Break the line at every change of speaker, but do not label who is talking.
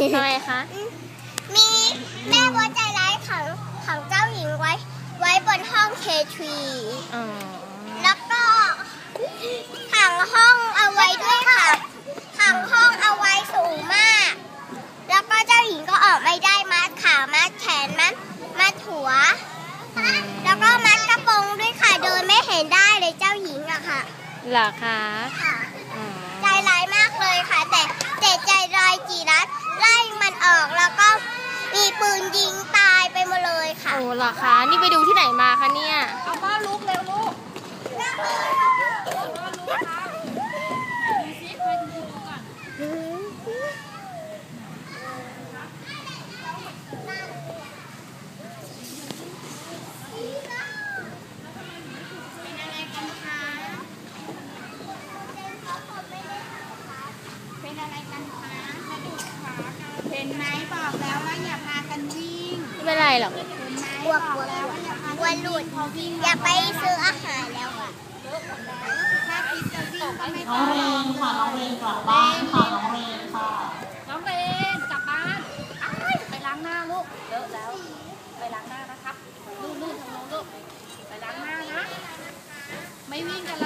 มีแม่วัวใจร้ายขังขังเจ้าหญิงไว้ ไว้บนห้องเคทรี
อ๋อ
แล้วก็ขังห้องเอาไว้ด้วยค่ะขังห้องเอาไว้สูงมาก แล้วก็เจ้าหญิงก็ออกไม่ได้มัดขามัดแขนมัดมัดหัว แล้วก็มัดกระโปรงด้วยค่ะเดินไม่เห็นได้เลยเจ้าหญิงอะค่ะ
เหรอคะ
ค่ะ
อ๋อ
ใจร้ายมากเลยค่ะ แต่แต่ใจร้ายจีรัสไล่มันออกแล้วก็มีปืน ยิงตายไปหมดเลยค่ะ
โอ้เหรอคะ นี่ไปดูที่ไหนมาคะเนี่ย
เอาพ่อลุกเร็วลูกเป็นอะไรกันคะกระดูกขากันเห็นไหมบอกแล้วว่าอย่าพากันวิ่ง
ไม่เป็นไรหรอก
เห็นไหม
กลัว
บอกแล้วว่าอย่าพา
กลัวหลุด
พอวิ่ง
อย่าไปซื้ออาหารแล้วค่ะ
ถ้าคิดจะวิ่งก็ไม่
น้
ต้
อ
องง
เรนค่ะน้องเรนกลับบ้านค่ะน้องเรนค่ะ
น้องเรนกลับบ้านอ้ายไปล้างหน้าลูกเลอะแล้ว ไปล้างหน้านะครับลื่นๆทางโน้นลูกไปล้างหน้านะ ไม่วิ่งกันแล้วนะ